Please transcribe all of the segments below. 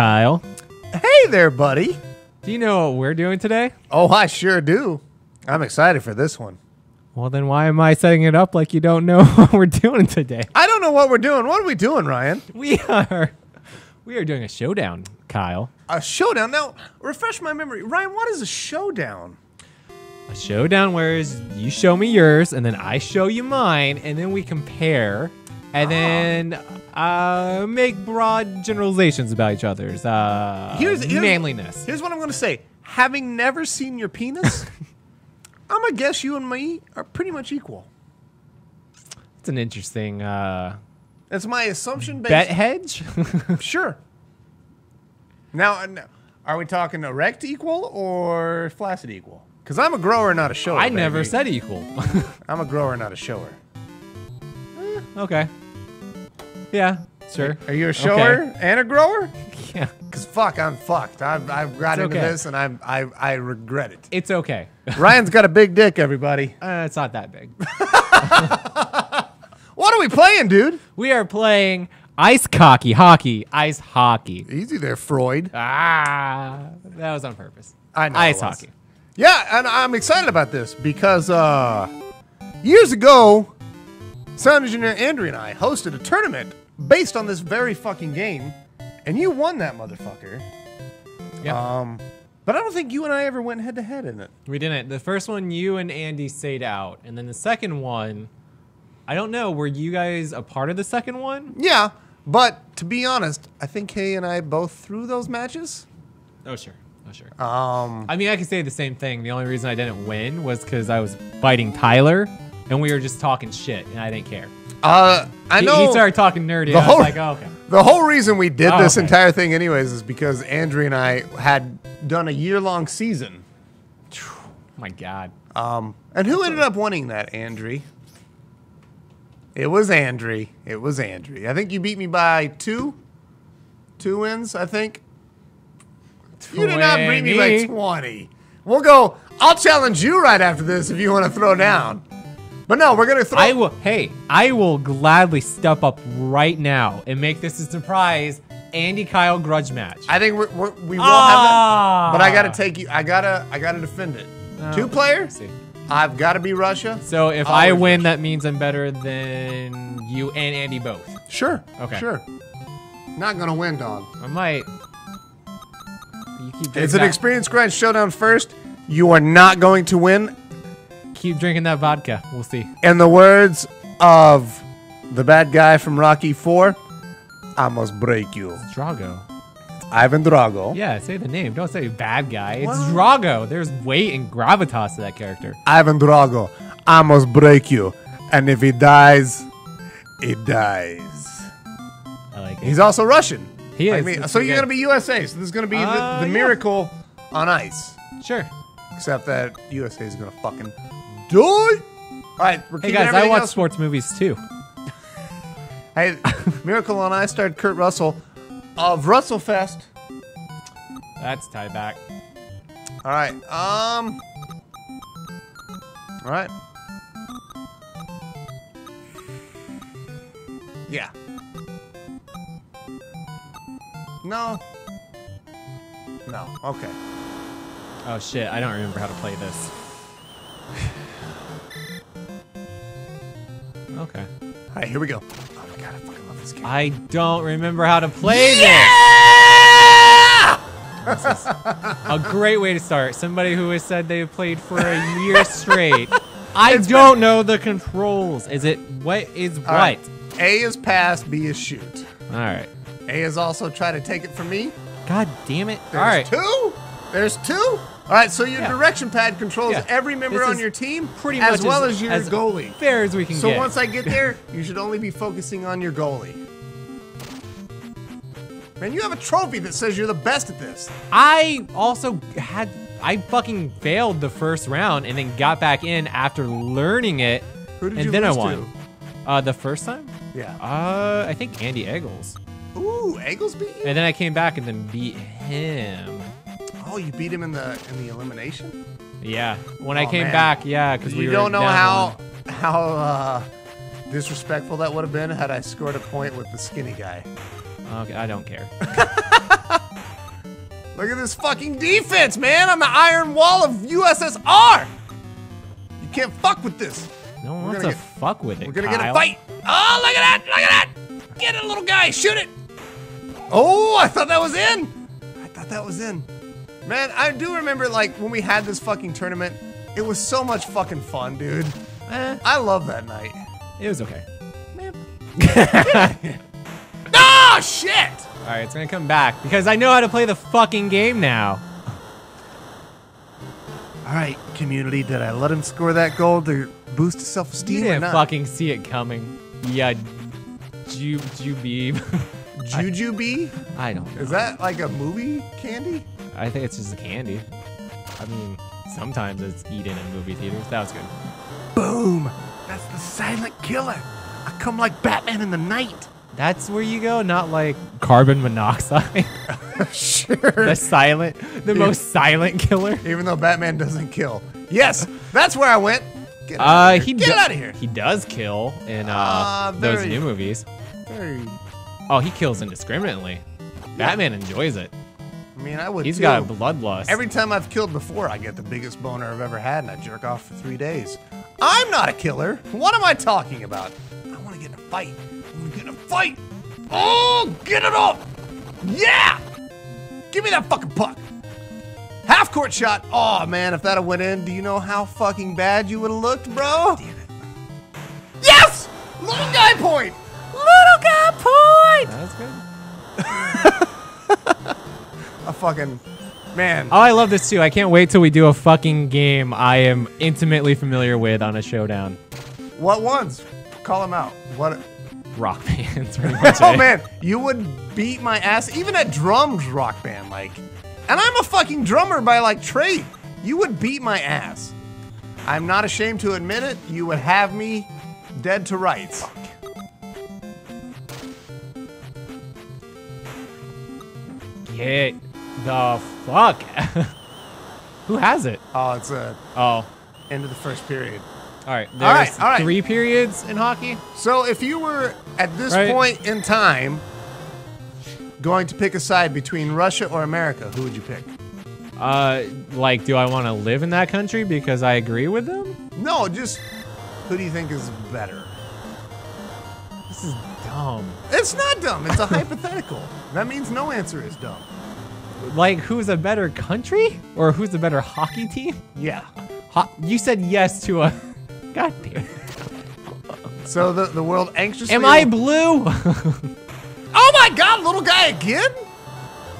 Hey, Kyle. Hey there, buddy. Do you know what we're doing today? Oh, I sure do. I'm excited for this one. Well, then why am I setting it up like you don't know what we're doing today? I don't know what we're doing. What are we doing, Ryan? We are we are doing a showdown, Kyle. A showdown. Now, refresh my memory. Ryan, what is a showdown? A showdown where is you show me yours and then I show you mine and then we compare and then uh, make broad generalizations about each other's uh, Here's- here's- manliness. Here's what I'm going to say. Having never seen your penis, I'm going to guess you and me are pretty much equal. It's an interesting uh, That's my assumption based. bet hedge. Sure. Now, are we talking erect equal or flaccid equal? Because I'm a grower, not a shower. I never said equal. I'm a grower, not a shower. okay. Yeah, sure. Are you a shower and a grower? Yeah, Because fuck, I'm fucked. I've, I've got It's into okay. this and I'm, I, I regret it. it's okay. Ryan's got a big dick, everybody. Uh, it's not that big. What are we playing, dude? We are playing ice hockey, hockey, ice hockey. Easy there, Freud. Ah, that was on purpose. I know Ice hockey. Yeah, and I'm excited about this because uh, years ago, sound engineer Andrew and I hosted a tournament based on this very fucking game, and you won that motherfucker. Yeah, Um, but I don't think you and I ever went head to head in it. we didn't. The first one, you and Andy stayed out, and then the second one, I don't know. Were you guys a part of the second one? Yeah, but to be honest, I think Kay and I both threw those matches. Oh sure, oh sure. Um, I mean, I could say the same thing. The only reason I didn't win was because I was fighting Tyler, and we were just talking shit, and I didn't care. uh, I He- know he, started talking nerdy. the whole- like, oh, okay. The whole reason we did Oh, this okay. entire thing, anyways, is because Andrew and I had done a year long season. Oh my god. Um, and who ended up winning that, Andrew? It was Andrew. It was Andrew. I think you beat me by two, two wins. I think you did not beat me by 20. twenty. We'll go. I'll challenge you right after this if you want to throw down. But no, we're gonna throw. I will. Hey, I will gladly step up right now and make this a surprise Andy Kyle grudge match. I think we're, we're, we will Ah. have that. But I gotta take you. I gotta. I gotta defend it. Two player. see. I've got to be Russia. So if Always I win, Russia. that means I'm better than you and Andy both. Sure. Okay. Sure. Not gonna win, dog. I might. You keep drinking It's an experience grind showdown first. You are not going to win. Keep drinking that vodka. We'll see. In the words of the bad guy from Rocky 4, I must break you. Drago. Ivan Drago. Yeah, say the name. Don't say bad guy. It's What? Drago. There's weight and gravitas to that character. Ivan Drago. I must break you. And if he dies, he dies. I like it. He's also Russian. He is. me. It's So you're going to be USA. So this is going to be Uh, the, the yeah. miracle on ice. Sure. Except that USA is going to fucking die. All right. We're Hey guys, I watch else- sports movies too. Hey, Miracle on Ice starred Kurt Russell of Russellfest. That's tied back. All right. Um. All right. Yeah. No. No. Okay. Oh shit, I don't remember how to play this. All right. Here we go. Oh my god, I fucking love this game. I don't remember how to play this. This a great way to start. Somebody who has said they've played for a year straight. I don't know the controls. Is it what is All what? right. A is pass. B is shoot. All right. A is also try to take it from me. God damn it. There's All right. two. There's two. All right, so your Yeah. direction pad controls Yeah. every member This on your team, Pretty much as well as, your goalie. Fair as we can So get. once I get there, you should only be focusing on your goalie. Man, you have a trophy that says you're the best at this. I also had I fucking failed the first round and then got back in after learning it, Who did and you then lose I won. Uh, the first time? Yeah. Uh, I think Andy Eggles. Ooh, Eagles beat you? And then I came back and then beat him. Oh, you beat him in the in the elimination. Yeah. When I Oh, came man. back, yeah, because we don't know how one. how uh, disrespectful that would have been had I scored a point with the skinny guy. Okay, I don't care. Look at this fucking defense, man. I'm the iron wall of USSR. You can't fuck with this. No one We're wants to gonna get- fuck with it. We're gonna get a fight. Oh, look at that! Look at that! Get it, little guy! Shoot it! Oh, I thought that was in. I thought that was in. Man, I do remember like when we had this fucking tournament. It was so much fucking fun, dude. Eh, I love that night. it was okay. Oh shit! All right, it's gonna come back because I know how to play the fucking game now. All right, community, did I let him score that goal to boost his self-esteem or didn't fucking see it coming. Yeah, ju jubib. Jujube? I don't know. Is that like a movie candy? I think it's just candy. I mean, sometimes it's eaten in movie theaters. That was good. Boom! That's the silent killer. I come like Batman in the night. That's where you go, not like carbon monoxide. sure. the silent, the most silent killer. Even though Batman doesn't kill. Yes, that's where I went. Get out Uh, of he here. Get do- out of here. He does kill in uh, Ah, those new movies. Very. Oh, he kills indiscriminately. Batman enjoys it. I mean, I would. He's too. got a bloodlust. Every time I've killed before, I get the biggest boner I've ever had, and I jerk off for three days. I'm not a killer. What am I talking about? I want to get in a fight. I want to get in a fight. Oh, get it up! Yeah! Give me that fucking puck. Half court shot. Oh man, if that had went in, do you know how fucking bad you would have looked, bro? Damn it. Yes! Little guy point. Little guy point. That's good. A fucking man. Oh, I love this too. I can't wait till we do a fucking game I am intimately familiar with on a showdown. What ones? Call them out. What? Rock bands. Oh eh? man, you would beat my ass even at drums rock band like. And I'm a fucking drummer by like trade. You would beat my ass. I'm not ashamed to admit it. You would have me dead to rights. Get the fuck. Who has it? Oh, it's a Oh, end of the first period. all right. There's All right, all right. three periods in hockey. So if you were at this Right. point in time going to pick a side between Russia or America, who would you pick? Uh, like, do I want to live in that country because I agree with them? No, just who do you think is better? This is dumb. It's not dumb. It's a hypothetical. That means no answer is dumb. Like, who's a better country or who's a better hockey team? Yeah. Ho- you said yes to a. God damn. So the, the world anxiously. Am I blue? Oh my god, little guy again?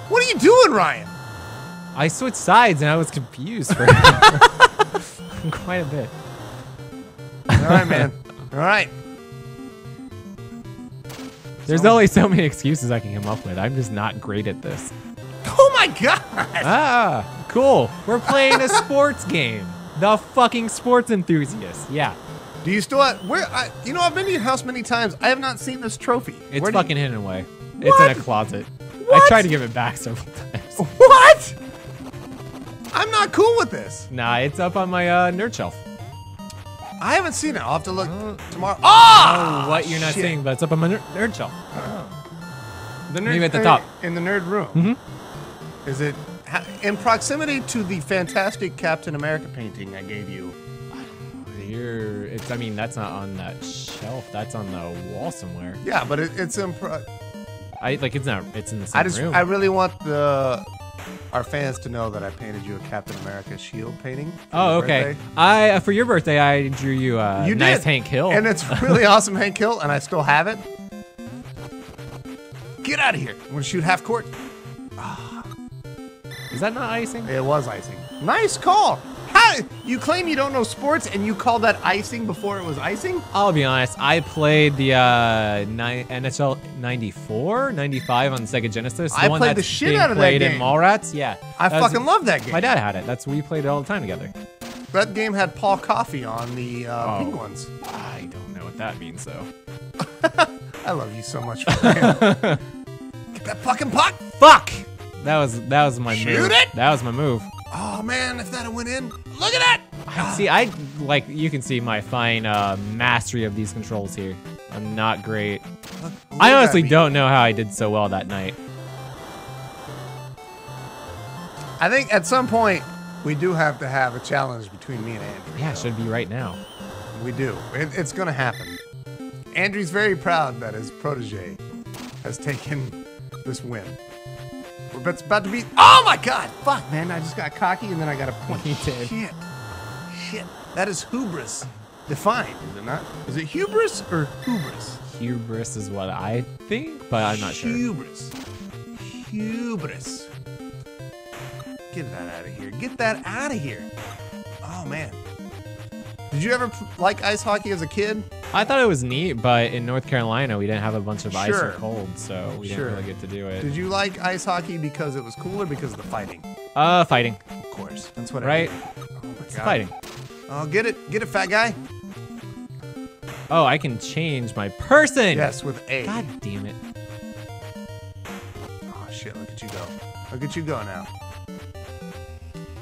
What are you doing, Ryan? I switched sides and I was confused for quite a bit. All right, man. All right. There's only so many excuses I can come up with. I'm just not great at this. Oh my god. Ah, cool. We're playing a sports game. The fucking sports enthusiast. Yeah, Do you still have, where? I, you know, I've been to your house many times. I have not seen this trophy. it's Where do you- fucking hidden away. What? It's in a closet. I tried to give it back several times. what? I'm not cool with this. Nah, it's up on my uh, nerd shelf. I haven't seen it. I'll have to look Oh. tomorrow. Ah! what you're not shit. seeing, but it's up on my ner- nerd shelf. The nerd, Maybe at the uh, top. In the nerd room. Mm-hmm. Is it in proximity to the fantastic Captain America painting I gave you? I don't know. You're, it's. I mean, that's not on that shelf. That's on the wall somewhere. Yeah, but it, it's in. Pro- I like. It's not. It's in the same I just, room. I really want the our fans to know that I painted you a Captain America shield painting. oh, okay. birthday. I uh, for your birthday, I drew you a You nice did. Hank Hill. and it's really awesome, Hank Hill, and I still have it. Get out of here! I'm gonna shoot half court. Is that not icing? It was icing. Nice call. How you claim you don't know sports and you call that icing before it was icing? I'll be honest. I played the uh, ni- NHL 94, 95 on Sega Genesis. I played the shit out of that game. played in. Mallrats. Yeah, I That was- fucking love that game. My dad had it. That's we played it all the time together. That game had Paul Coffey on the uh, Oh. Penguins. I don't know what that means though. I love you so much. Get that fucking puck. Fuck! That was that was my Shoot move. it! That was my move. Oh man, if that had went in, look at that. I see. I like you can see my fine uh, mastery of these controls here. I'm not great. Look, I honestly don't know how I did so well that night. I think at some point we do have to have a challenge between me and Andrew. Yeah, it should be right now. We do. It, it's going to happen. Andrew's very proud that his protege has taken this win. We're about- to be. Oh my God! Fuck, man! I just got cocky and then I got a point. You. Shit. Shit. That is hubris. Defined, is it not? Is it hubris or hubris? Hubris is what I think, but I'm not sure. Hubris. Hubris. Get that out of here. Get that out of here. Oh man. Did you ever like ice hockey as a kid? I thought it was neat, but in North Carolina, we didn't have a bunch of ice Sure. or cold, so we Sure. didn't really get to do it. Did you like ice hockey because it was cool or because of the fighting? Uh, fighting, Of course. That's what I right? Oh my It's god. fighting. Oh, get it. Get it, fat guy. Oh, I can change my person. Yes, with A. God damn it. Oh shit, look at you go. Look at you go now.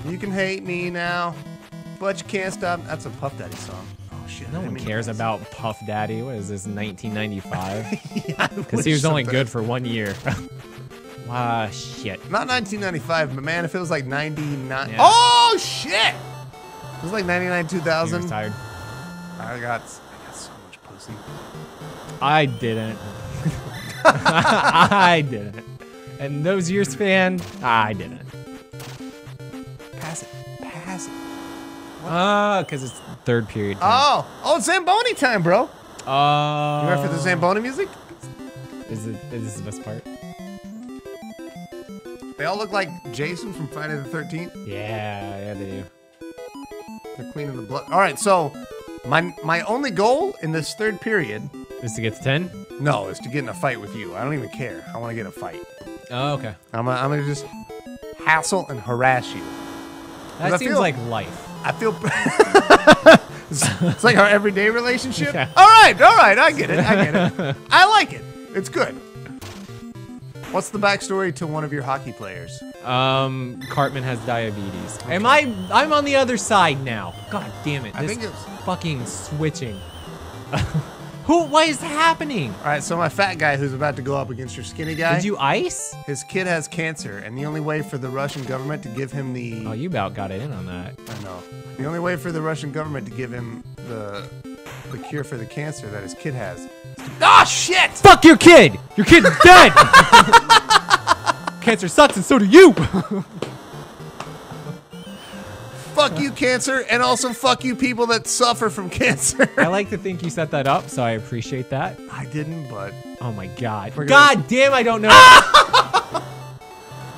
You can hate me now, but you can't stop. That's a Puff Daddy song. Shit. No didn't one mean cares about Puff Daddy. What is this, 1995? Yeah, Because he was only something- good for one year. wow, shit. Not 1995, but man, if it was like 99. Yeah. Oh shit! It was like 99, He was 2000. tired. I got, I got so much pussy. I didn't. I didn't. And those years span, I didn't. Pass it, pass it. Ah, because it's third period. time. Oh, oh, Zamboni time, bro. Oh. You ready for the Zamboni music? Is it? Is this the best part? They all look like Jason from Friday the 13th. Yeah, yeah, they do. They're cleaning the blood. All right, so my my only goal in this third period, Is to get to ten? no, is to get in a fight with you. I don't even care. I want to get a fight. Oh, okay. I'm gonna, I'm gonna just hassle and harass you. That seems feel- like life. I feel. it's, like our everyday relationship. Yeah. All right, all right, I get it. I get it. I like it. It's good. What's the backstory to one of your hockey players? Um, Cartman has diabetes. Am I? I'm on the other side now. God damn it! I think it's- fucking switching. Who? What is happening? All right, so my fat guy who's about to go up against your skinny guy. Did you ice? His kid has cancer, and the only way for the Russian government to give him the Oh, you about got it in on that. I know. The only way for the Russian government to give him the the cure for the cancer that his kid has. Ah, shit! Fuck your kid! Your kid's dead! Cancer sucks and so do you! Fuck you, cancer, and also fuck you, people that suffer from cancer. I like to think you set that up, so I appreciate that. I didn't, but Oh my god. We're gonna- God damn, I don't know.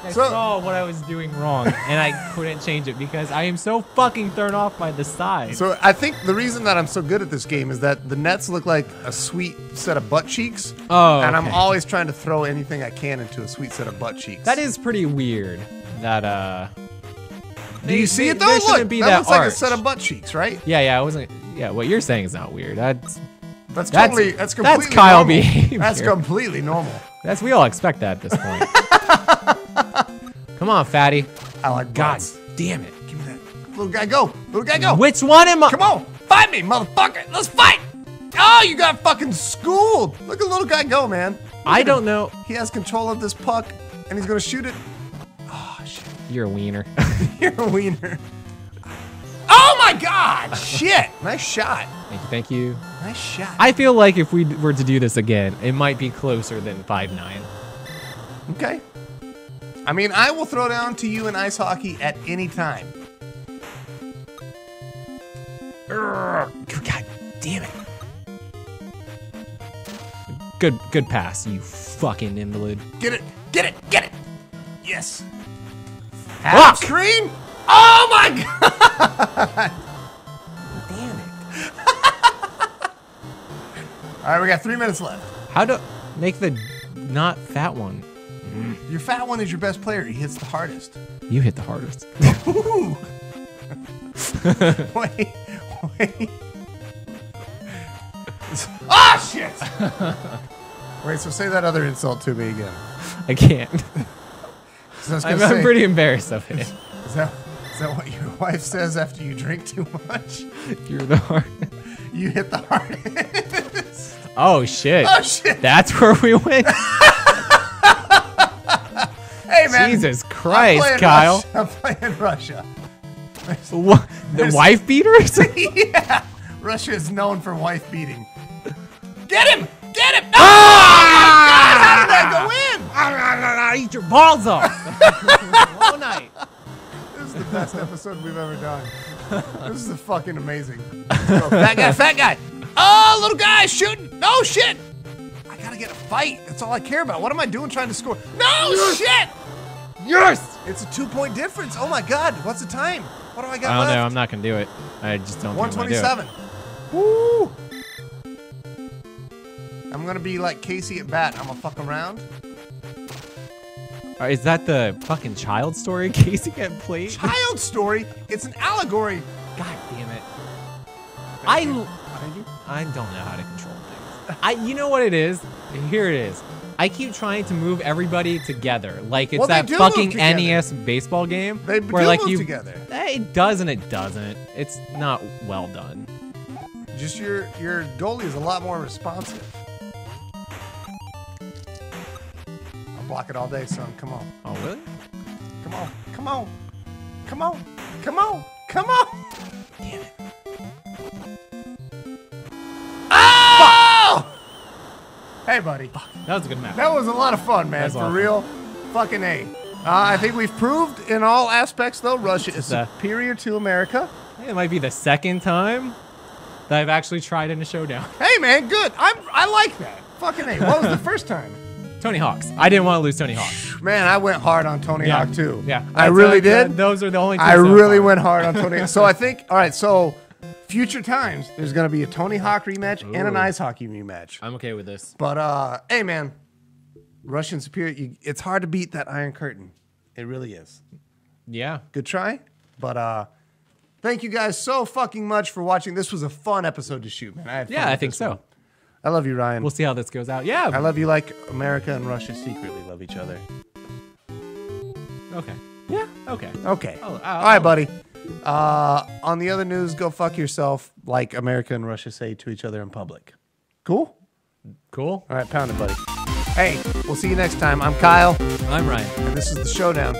I So- saw what I was doing wrong, and I couldn't change it because I am so fucking thrown off by the side. so I think the reason that I'm so good at this game is that the nets look like a sweet set of butt cheeks. Oh, and I'm always trying to throw anything I can into a sweet set of butt cheeks. that is pretty weird. That uh. Do they- you see it though? There Look, shouldn't be that, that, looks like a set of butt cheeks, right? Yeah, yeah, I wasn't. Yeah, what you're saying is not weird. That's That's That's- totally. That's that's completely. Kyle normal. behavior. That's completely normal. that's we all expect that at this point. Come on, fatty. I like God butts. damn it. Give me that. Little guy, go. Little guy, go. Which one am I? Come on, fight me, motherfucker. Let's fight. Oh, you got fucking schooled. Look at little guy go, man. I don't know. He has control of this puck, and he's gonna shoot it. You're a wiener. you're a wiener. Oh my god, shit. Nice shot. thank you. Thank you. Nice shot. I feel like if we were to do this again, it might be closer than five nine. Okay. I mean, I will throw down to you in ice hockey at any time. God damn it. Good, good pass, you fucking invalid. Get it, get it, get it. Yes. Fuck. Half screen. Oh my god. Damn it. All right, we got three minutes left. How to make the not fat one? Your fat one is your best player. He hits the hardest. You hit the hardest. Ooh. wait, wait. Ah, shit! wait, so say that other insult to me again. I can't. 'Cause I was I'm, I'm say, pretty embarrassed of it. Is that, is that what your wife says after you drink too much? You're the hard. You hit the hardest. Oh shit. oh, shit. That's where we went. Hey, man. Jesus Christ, playing Kyle. Russia. I'm playing Russia. What? The There's- wife beaters? yeah. Russia is known for wife beating. Get him! Get him! Ah! How did I go in? Ah, ah, ah, eat your balls off. All night. This is the best episode we've ever done. This is fucking amazing. Oh, fat guy, fat guy. Oh, little guy shooting. No shit. I gotta get a fight. That's all I care about. What am I doing trying to score? No shit. Yes. It's a two point difference. Oh my god. What's the time? What do I got I don't left? know. I'm not gonna do it. I just don't. think I'm gonna do it. 127. Woo! I'm gonna be like Casey at bat. I'm gonna fuck around. Is that the fucking child story Casey get play? Child story. It's an allegory. God damn it. I I don't know how to control things. I you know what it is? Here it is. I keep trying to move everybody together. Like it's Well, that fucking. NES baseball game They where do like move you together. It does and it doesn't. It's not well done. Just your your goalie is a lot more responsive. Block it all day, son. Come on. Oh really? Come on. Come on. Come on. Come on. Come on. Damn it. Oh! Hey, buddy. That was a good match. That was a lot of fun, man. That's For real. Fucking A. Uh, I think we've proved in all aspects, though, Russia is superior to America. It might be the second time that I've actually tried in a showdown. Hey, man, good. I'm, I like that. Fucking A. What was the first time? Tony Hawks. I didn't want to lose Tony Hawk. Man, I went hard on Tony Yeah. Hawk, too. Yeah. I That's, really uh, did. Those are the only two I really went hard on Tony. so I think, all right, so future times, there's going to be a Tony Hawk rematch and an ice hockey rematch. I'm okay with this. But, uh, hey, man, Russian superior, you, it's hard to beat that Iron Curtain. It really is. Yeah. Good try. But, uh, thank you guys so fucking much for watching. This was a fun episode to shoot, man. I Yeah, I think so. one. I love you, Ryan. We'll see how this goes out. Yeah. I love you like America and Russia secretly love each other. okay. Yeah. Okay. Okay. Oh, uh, All right, buddy. Uh, on the other news, go fuck yourself, like America and Russia say to each other in public. Cool? Cool. All right, pound it, buddy. Hey, we'll see you next time. I'm Kyle, I'm Ryan. and this is The Showdown.